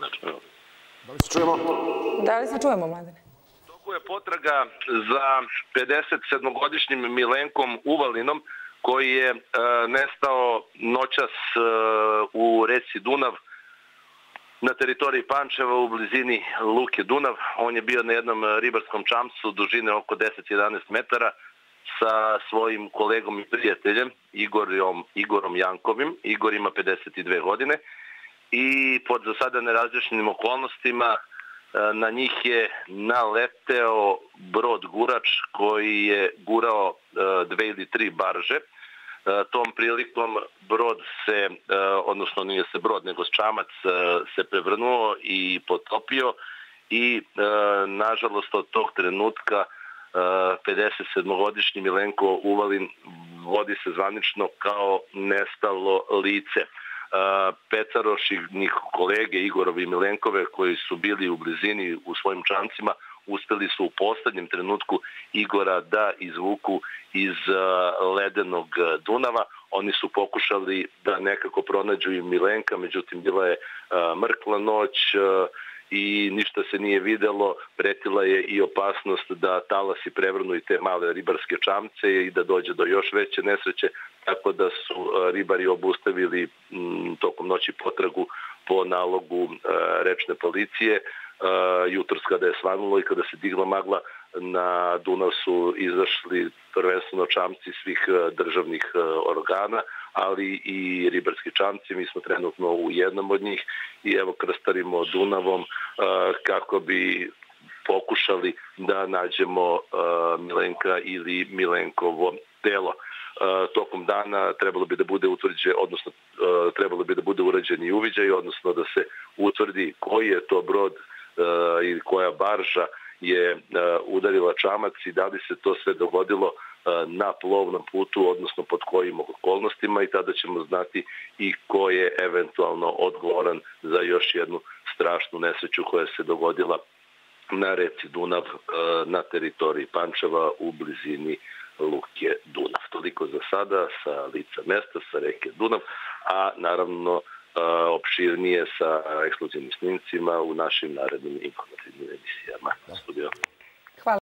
Da li se čujemo? Da li se čujemo, Mladene? Toku je potraga za 57-godišnjim Milenkom Uvalinom, koji je e, nestao noćas e, u reci Dunav, na teritoriji Pančeva u blizini Luke Dunav. On je bio na jednom ribarskom čamcu dužine oko 10-11 metara sa svojim kolegom i prijateljem Igorom, Igorom Jankovim. Igor ima 52 godine i pod za sada nerazličnim okolnostima e, na njih je naleteo brod gurač koji je gurao e, dve ili tri barže. E, tom prilikom brod se, odnosno nije se brod, nego čamac se prevrnuo i potopio i nažalost od tog trenutka 57-godišnji Milenko Uvalin vodi se zvanično kao nestalo lice. Pecaroš i njih kolege Igorove i Milenkove koji su bili u blizini u svojim čancima uspeli su u poslednjem trenutku Igora da izvuku iz ledenog Dunava. Oni su pokušali da nekako pronađu i Milenka, međutim bila je mrkla noć, i ništa se nije videlo, pretila je i opasnost da talasi prevrnu i te male ribarske čamce i da dođe do još veće nesreće, tako da su e, ribari obustavili m, tokom noći potragu po nalogu e, rečne policije. E, jutros kada je svanulo i kada se digla magla, na Dunav su izašli prvenstveno čamci svih državnih organa, ali i ribarski čamci. Mi smo trenutno u jednom od njih i evo krstarimo Dunavom kako bi pokušali da nađemo Milenka ili Milenkovo telo. Tokom dana trebalo bi da bude utvrđe, odnosno trebalo bi da bude urađen i uviđaj, odnosno da se utvrdi koji je to brod ili koja barža je udarila čamac i da li se to sve dogodilo na plovnom putu, odnosno pod kojim okolnostima i tada ćemo znati i ko je eventualno odgovoran za još jednu strašnu nesreću koja se dogodila na reci Dunav na teritoriji Pančeva u blizini Luke Dunav. Toliko za sada sa lica mesta, sa reke Dunav, a naravno opširnije sa ekskluzivnim snimcima u našim narednim informativnim emisijama. Da. Studio.